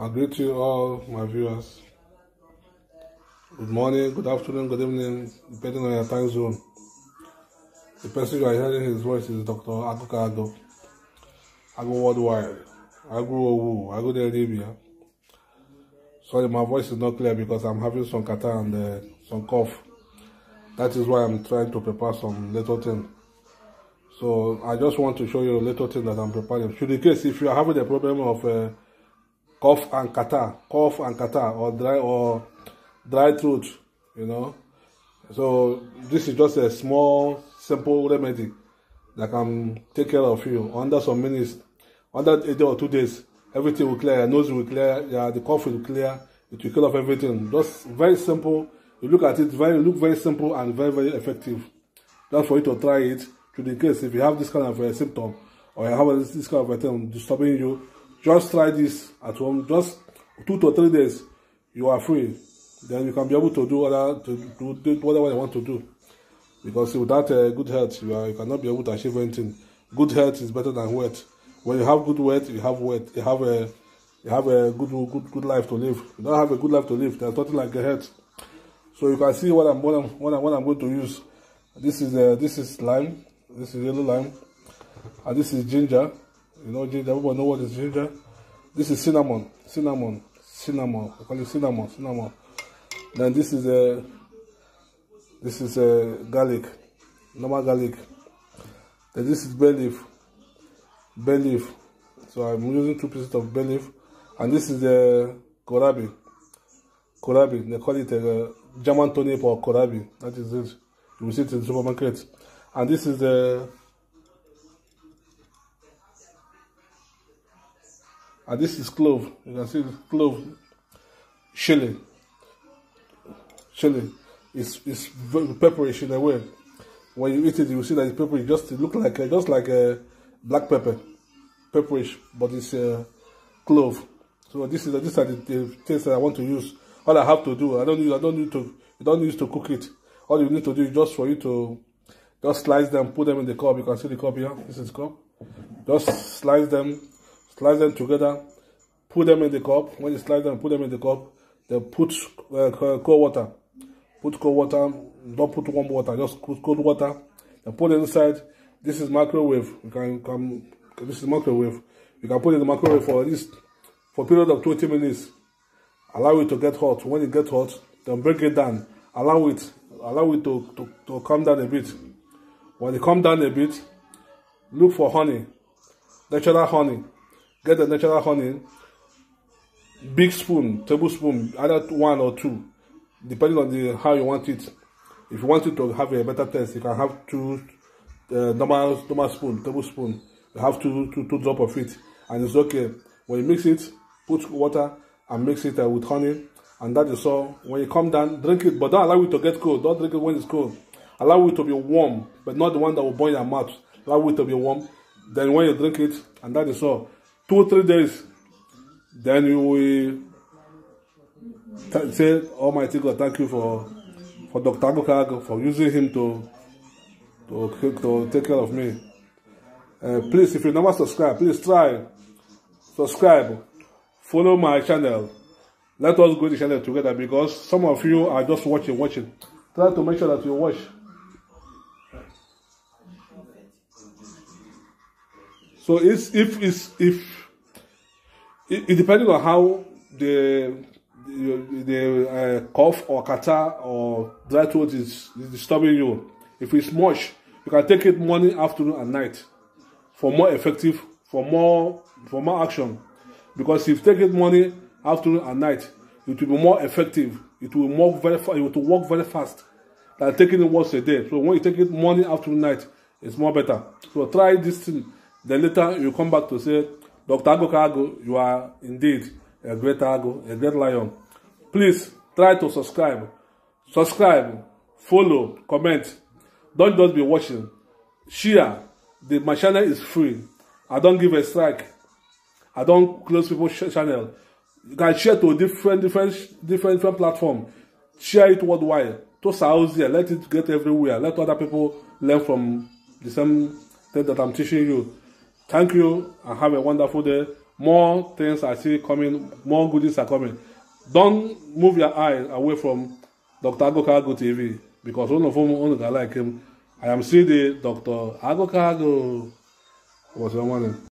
I greet you all, my viewers. Good morning, good afternoon, good evening, depending on your time zone. The person you are hearing his voice is Dr. Aguka Ado. Ago Worldwide. Ago Owu. Ago Arabia. Sorry, my voice is not clear because I'm having some catarrh and uh, some cough. That is why I'm trying to prepare some little thing. So I just want to show you a little thing that I'm preparing. Should in case if you are having a problem of uh, cough and catarrh, cough and catarrh, or dry or dry throat, you know. So this is just a small, simple remedy that can take care of you under some minutes, under a day or two days. Everything will clear, your nose will clear, yeah, the cough will clear, it will clear off everything. Just very simple. You look at it, very look very simple and very very effective. Just for you to try it. To the case if you have this kind of a symptom or you have this kind of a thing disturbing you, just try this at home. Just two to three days, you are free. Then you can be able to do other to, do whatever you want to do. Because without uh, good health, you, are, you cannot be able to achieve anything. Good health is better than wealth. When you have good wealth, you have wealth. You have a you have a good good good life to live. You don't have a good life to live. There's nothing like a health. So you can see what I'm what I'm what I'm, what I'm going to use. This is uh, this is lime. This is yellow lime. And this is ginger. You know ginger. Everybody know what is ginger. This is cinnamon. Cinnamon. Cinnamon. We call it cinnamon. Cinnamon. Then this is a uh, this is a uh, garlic. Normal garlic. Then this is bay leaf. Bay leaf. So I'm using two pieces of bay leaf. And this is the korabi. Korabi. They call it a German tonic or korabi. That is it. You will see it in the supermarket. And this is the and this is clove. You can see clove chili. Chili. It's it's very pepperish in a way. When you eat it, you see that it's peppery. Just it look like just like a black pepper, pepperish, but it's a clove. So this is these are the, the things that I want to use. All I have to do, I don't need I don't need to you don't need to cook it. All you need to do is just for you to just slice them, put them in the cup. You can see the cup here. This is cup. Just slice them, slice them together, put them in the cup. When you slice them, put them in the cup. Then put uh, cold water. Put cold water. Don't put warm water. Just put cold water. Then put it inside. This is microwave. You can come. This is microwave. You can put it in the microwave for at least for a period of 20 minutes. Allow it to get hot. When it gets hot, then break it down. Allow it. Allow it to, to, to calm down a bit. When it come down a bit, look for honey, natural honey. Get the natural honey, big spoon, tablespoon, either one or two, depending on the how you want it. If you want it to have a better taste, you can have two uh, normal normal spoon, tablespoon. You have two, two two drop of it, and it's okay. When you mix it, put water and mix it uh, with honey, and that is all. When you come down, drink it, but don't allow it to get cold. Don't drink it when it's cold. Allow it to be warm, but not the one that will burn your mouth. Allow it to be warm. Then when you drink it, and that is all. Two or three days, then you will say, Almighty God, thank you for for Dr. Agokag for using him to to, to take care of me. Uh, please, if you never subscribe, please try subscribe, follow my channel. Let us go to the channel together because some of you are just watching, watching. Try to make sure that you watch. So it's if it's if it, it depending on how the the, uh, cough or catarrh or dry throat is, is disturbing you. If it's much, you can take it morning, afternoon, and night for more effective, for more for more action. Because if you take it morning, afternoon, and night, it will be more effective. It will work very fast. It will work very fast than taking it once a day. So when you take it morning, afternoon, night, it's more better. So try this thing. Then later you come back to say, Dr. Ago Kago, you are indeed a great Ago, a great lion. Please try to subscribe. Subscribe, follow, comment. Don't just be watching. Share. The, my channel is free. I don't give a strike. I don't close people's channel. You can share to different, different, different, different platform. Share it worldwide. To South here, let it get everywhere. Let other people learn from the same thing that I'm teaching you. Thank you and have a wonderful day. more things are still coming, more goodies are coming. Don't move your eyes away from Dr. Agokago TV because one of them only like him. I am still the Dr. Agokago. What's your morning?